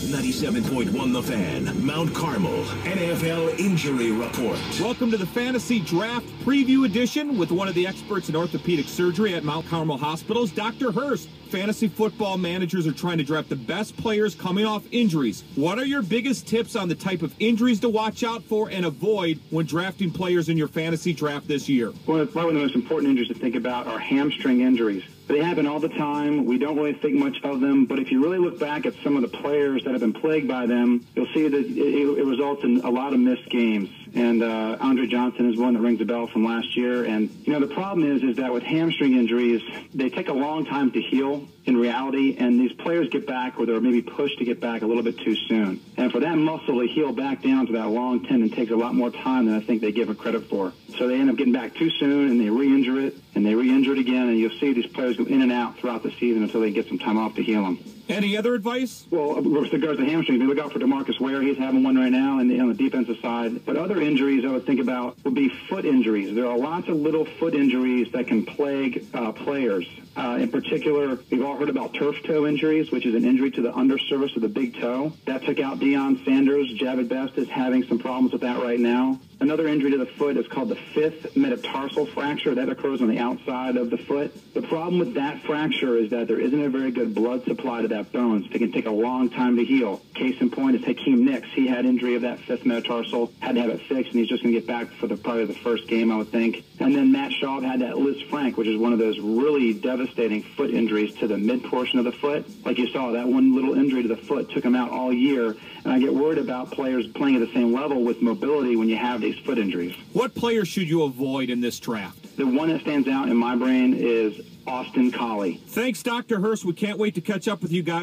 97.1 The Fan, Mount Carmel, NFL Injury Report. Welcome to the Fantasy Draft Preview Edition with one of the experts in orthopedic surgery at Mount Carmel Hospitals, Dr. Hurst. Fantasy football managers are trying to draft the best players coming off injuries. What are your biggest tips on the type of injuries to watch out for and avoid when drafting players in your fantasy draft this year? Well, probably one of the most important injuries to think about are hamstring injuries. They happen all the time. We don't really think much of them, but if you really look back at some of the players that have been plagued by them, you'll see that it, it results in a lot of missed games. And uh, Andre Johnson is one that rings a bell from last year. And you know, the problem is, is that with hamstring injuries, they take a long time to heal in reality, and these players get back, or they're maybe pushed to get back a little bit too soon. And for that muscle to heal back down to that long tendon takes a lot more time than I think they give it credit for. So they end up getting back too soon, and they re-injure it, and they re-injure it again, and you'll see these players go in and out throughout the season until they get some time off to heal them. Any other advice? Well, with regards to hamstrings, look out for Demarcus Ware. He's having one right now and on the defensive side. But other injuries I would think about would be foot injuries. There are lots of little foot injuries that can plague uh, players. Uh, in particular, we've all heard about turf toe injuries, which is an injury to the undersurface of the big toe. That took out Deion Sanders. Jahvid Best is having some problems with that right now. Another injury to the foot is called the fifth metatarsal fracture. That occurs on the outside of the foot. The problem with that fracture is that there isn't a very good blood supply to that bone, so it can take a long time to heal. Case in point is Hakeem Nicks. He had injury of that fifth metatarsal, had to have it fixed, and he's just going to get back for the probably the first game, I would think. And then Matt Schaub had that Liz Lisfranc, which is one of those really devastating foot injuries to the mid portion of the foot. Like you saw, that one little injury to the foot took him out all year. And I get worried about players playing at the same level with mobility when you have foot injuries. What players should you avoid in this draft? The one that stands out in my brain is Austin Collie. Thanks, Dr. Hurst. We can't wait to catch up with you guys.